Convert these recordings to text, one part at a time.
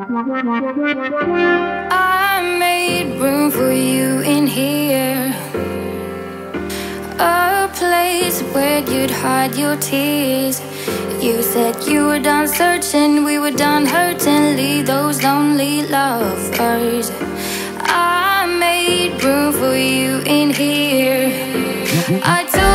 I made room for you in here. A place where you'd hide your tears. You said you were done searching, we were done hurting. Leave those lonely lovers. I made room for you in here. I took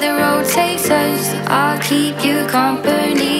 the road takes us, I'll keep you company.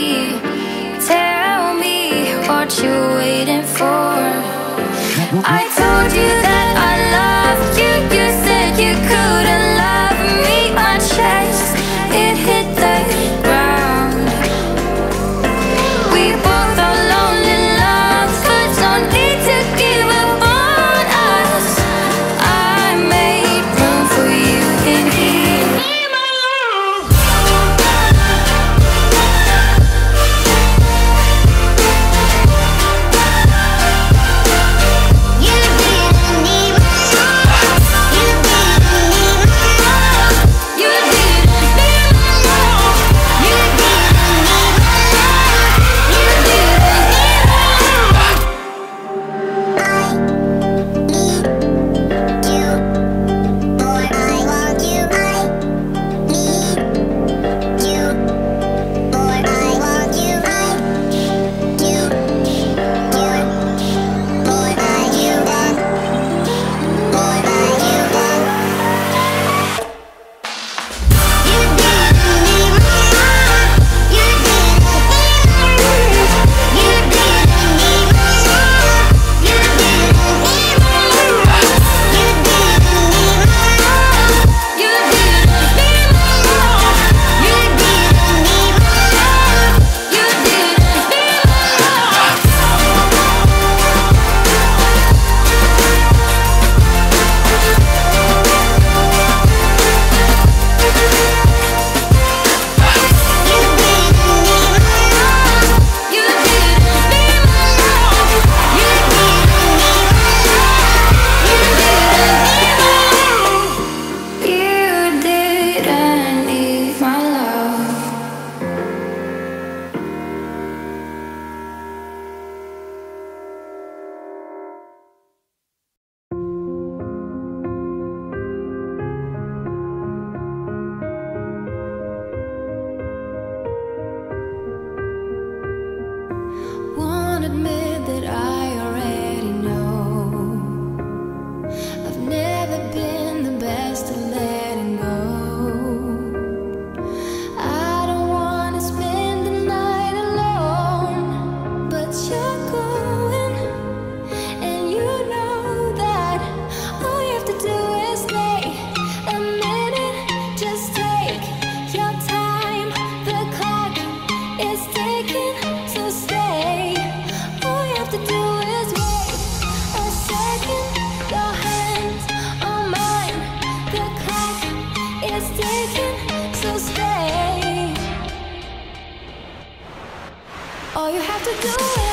have to do it.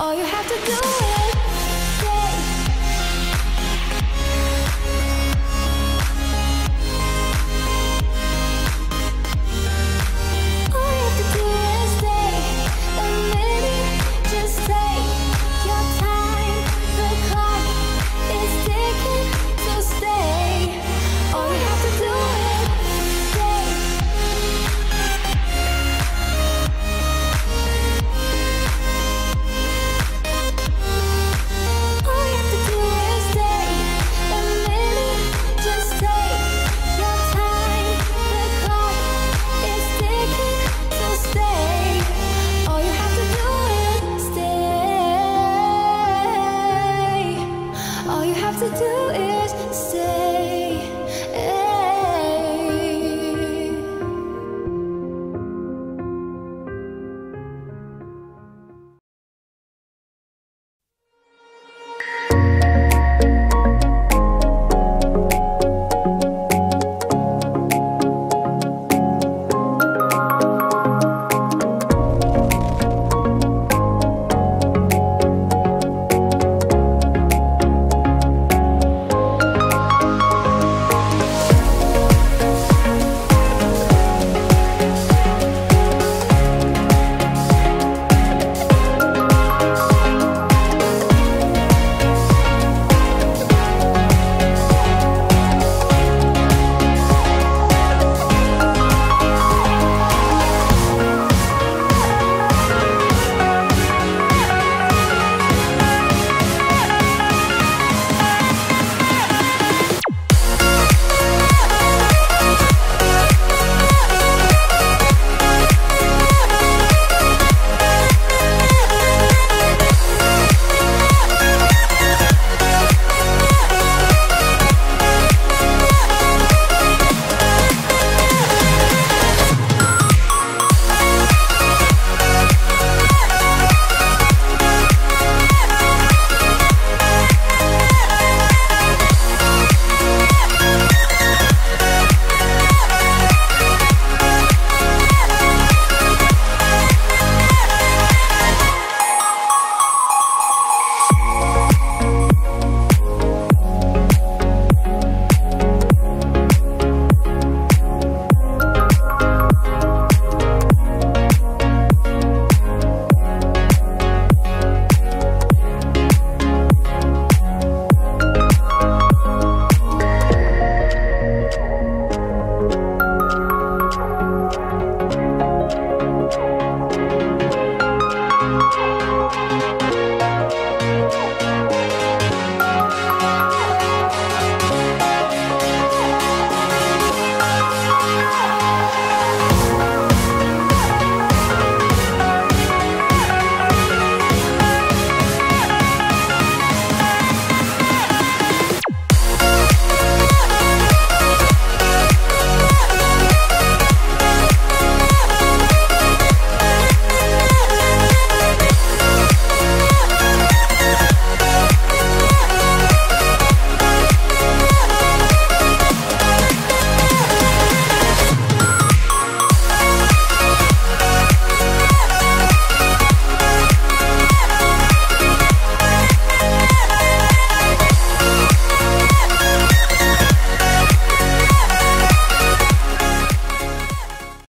All you have to do is